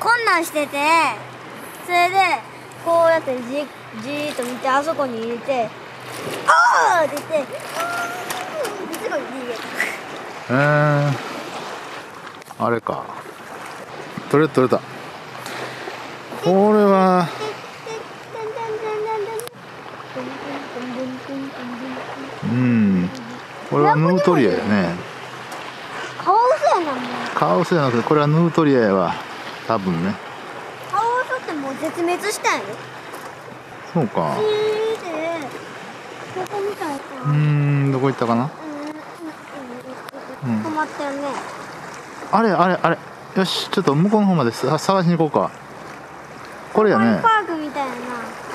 こんなんしててそれでこうやってじじーっと見てあそこに入れて「あー!」って言って「うーん!」ってすぐに逃げた。えー、あれか。取れた取れた。これはうん。これはヌートリアやね。カワウソやなカワウソじゃなこれはヌートリアやわ多分ね。カワウソってもう絶滅したんよ。そうか。ピーってここみたうーんどこ行ったかな？うん止まったよね。あれあれあれ。よしちょっと向こうの方までさ探しに行こうか。これやね。パークみたいな。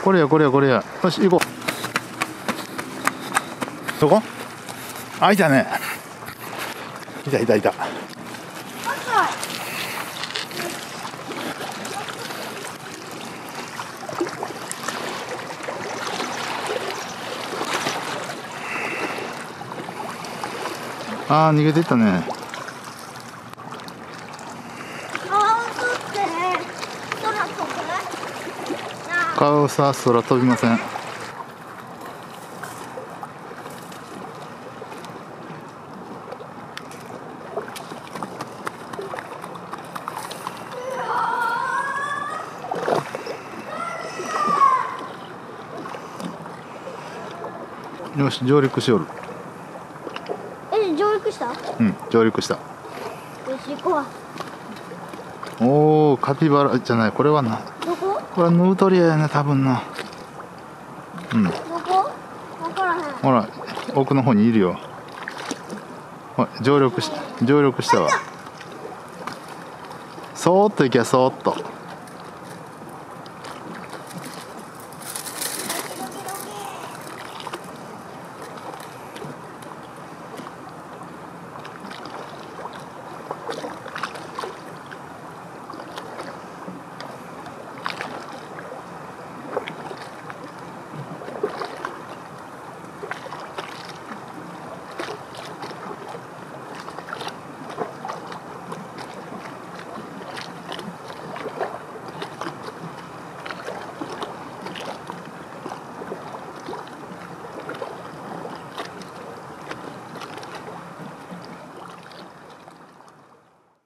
これやこれやこれや。よし行こう。どこ？あいたね。いたいたいたあー逃げていったね。カワウソは空飛びません。よし上陸しよるした。ようん上陸した。し行こう。おおカピバラじゃないこれはなどこ？これはヌートリアやね多分な。うん。どこ？分からへん。ほら奥の方にいるよ。ほら上陸し上陸したわ。そーっと行けそーっと